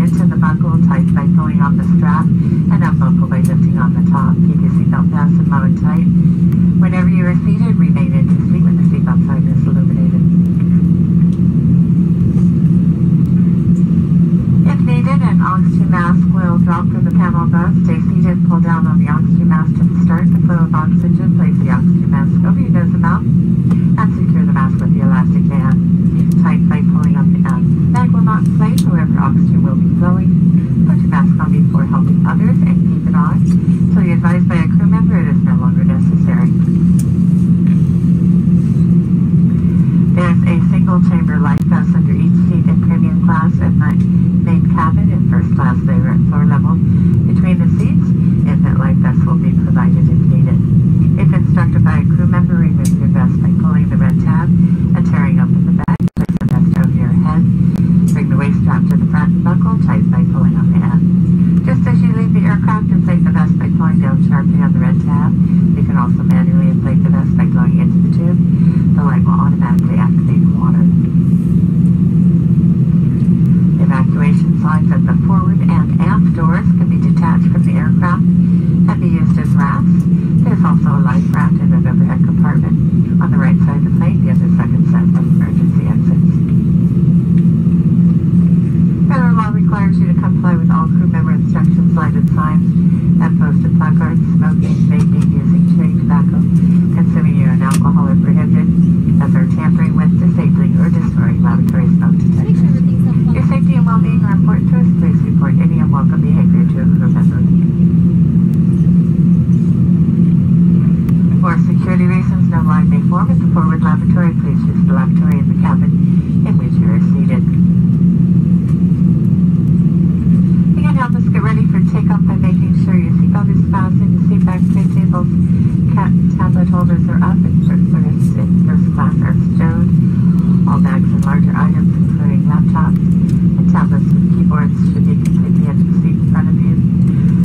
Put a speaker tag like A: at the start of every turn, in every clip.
A: into
B: the
C: buckle, tight by pulling on the strap, and unbuckle by lifting on the top. Keep your seatbelt fastened low and tight. Whenever you are seated, remain in your seat when the seatbelt sign is illuminated. If needed, an oxygen mask will drop from the panel above. Stay seated, pull down on the oxygen mask to start the flow of oxygen. Place the oxygen mask over your nose and mouth, and secure the mask with the elastic band. Tight by pulling up the. Bag will not inflate, however, oxygen will be flowing. Put your mask on before helping others and keep it on. Until you're advised by a crew member it is no longer necessary. There's a single chamber life vest under each seat in premium class and night main cabin. In first class, they are at floor level. Between the seats, infant life vests will be provided if needed. If instructed by a crew member, remove your vest by pulling the red tab and tearing open the bag. Place the vest over your head. Bring the waist strap to the front buckle tight by pulling on the end. Just as you leave the aircraft, inflate the vest by pulling down sharply on the red tab. You can also manually inflate the vest by blowing into the tube. The light will automatically activate the water. Evacuation signs at the forward and aft doors can be detached from the aircraft and be used as rafts. There's also a life raft in an overhead compartment on the right side of the plane the second set of emergency exits. Federal law requires you to comply with all crew member instructions, lighted signs, placards. Smoking, vaping, using chewing tobacco, consuming urine alcohol are prohibited, as are tampering with, disabling, or destroying lavatory smoke detectors. Your safety and well-being are important to us. Please report any unwelcome behavior to a crew member. For security reasons, no line may form at the forward lavatory. Please use the lavatory in the cabin in which you are seated. Help us get ready for takeoff by making sure your seatbelt is fastened, your seat back tray tables, cat tablet holders are up, first class, and first class are stowed. All bags and larger items, including laptops and tablets with keyboards, should be completely at the seat in front of you.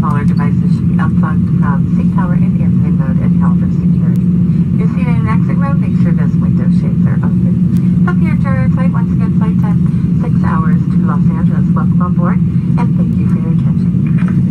C: Smaller devices should be unplugged from seat tower in airplane mode and held for security. If you're seated in exit row, make sure those window shades are open. Hope your journey flight once again flight time six hours to Los Angeles. Welcome on board, and thank you for your attention.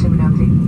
C: Should be noting the